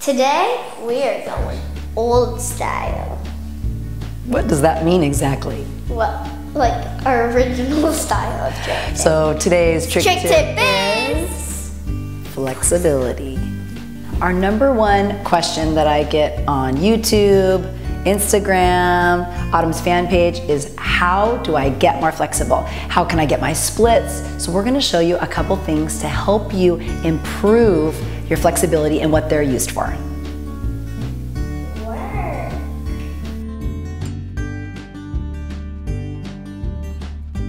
Today we are going old style. What does that mean exactly? Well, like our original style of trick. So today's trick, Trick tip tip is flexibility. Our number one question that I get on YouTube, Instagram, Autumn's fan page is how do I get more flexible? How can I get my splits? So we're gonna show you a couple things to help you improve your flexibility and what they're used for.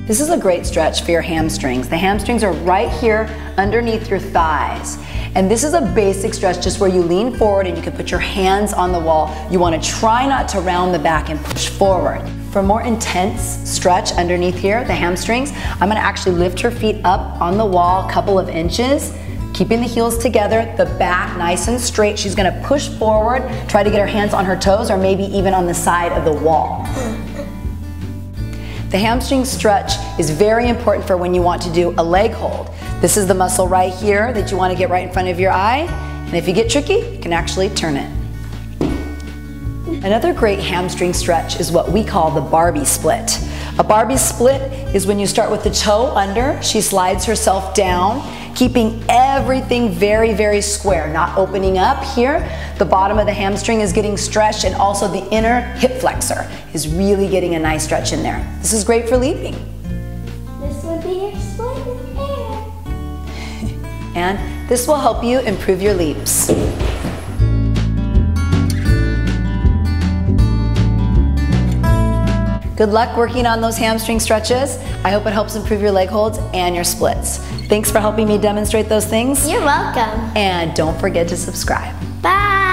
This is a great stretch for your hamstrings. The hamstrings are right here underneath your thighs. And this is a basic stretch just where you lean forward and you can put your hands on the wall. You wanna try not to round the back and push forward. For more intense stretch underneath here, the hamstrings, I'm gonna actually lift her feet up on the wall a couple of inches, keeping the heels together, the back nice and straight. She's gonna push forward, try to get her hands on her toes or maybe even on the side of the wall. The hamstring stretch is very important for when you want to do a leg hold. This is the muscle right here that you want to get right in front of your eye. And if you get tricky, you can actually turn it. Another great hamstring stretch is what we call the Barbie split. A Barbie split is when you start with the toe under, she slides herself down, keeping everything very, very square, not opening up here. The bottom of the hamstring is getting stretched and also the inner hip flexor is really getting a nice stretch in there. This is great for leaping. this would be your split in air. And this will help you improve your leaps. Good luck working on those hamstring stretches. I hope it helps improve your leg holds and your splits. Thanks for helping me demonstrate those things. You're welcome. And don't forget to subscribe. Bye.